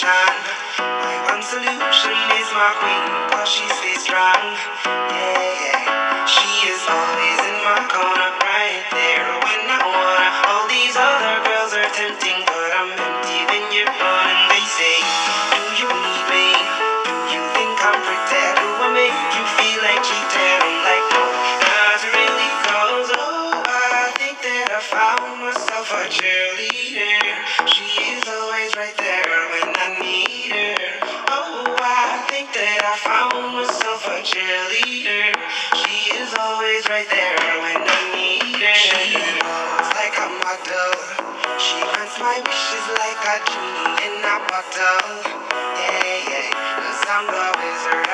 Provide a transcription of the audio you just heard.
motivation. My one solution is my queen, cause she stays strong. Yeah, yeah. She is always in my corner, right there when I wanna. All these other girls are tempting, but I'm empty when you're gone. And they say, Do you need me? Do you think I'm pretty? Do I make you feel like cheating? I'm like, no, not really, cause oh, I think that I found myself a cheerleader. Found myself a cheerleader. She is always right there when I need her. She knows like a model. She grants my wishes like a genie in a bottle. Yeah, yeah. Cause I'm the wizard